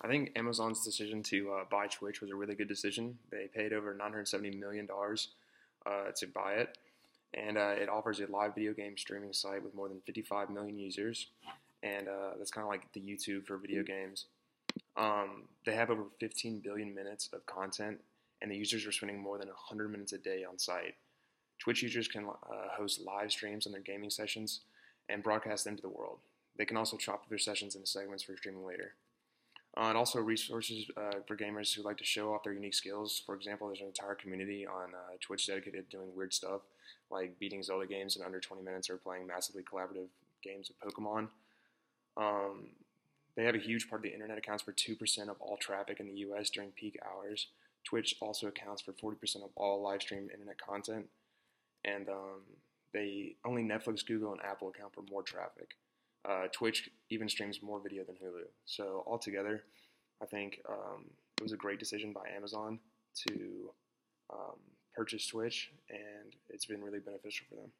I think Amazon's decision to uh, buy Twitch was a really good decision. They paid over $970 million uh, to buy it, and uh, it offers a live video game streaming site with more than 55 million users, and uh, that's kind of like the YouTube for video games. Um, they have over 15 billion minutes of content, and the users are spending more than 100 minutes a day on site. Twitch users can uh, host live streams on their gaming sessions and broadcast them to the world. They can also chop their sessions into segments for streaming later. Uh, and also resources uh, for gamers who like to show off their unique skills. For example, there's an entire community on uh, Twitch dedicated to doing weird stuff, like beating Zelda games in under 20 minutes or playing massively collaborative games of Pokemon. Um, they have a huge part of the internet accounts for 2% of all traffic in the US during peak hours. Twitch also accounts for 40% of all live stream internet content. And um, they only Netflix, Google, and Apple account for more traffic. Uh, Twitch even streams more video than Hulu. So altogether, I think um, it was a great decision by Amazon to um, purchase Twitch, and it's been really beneficial for them.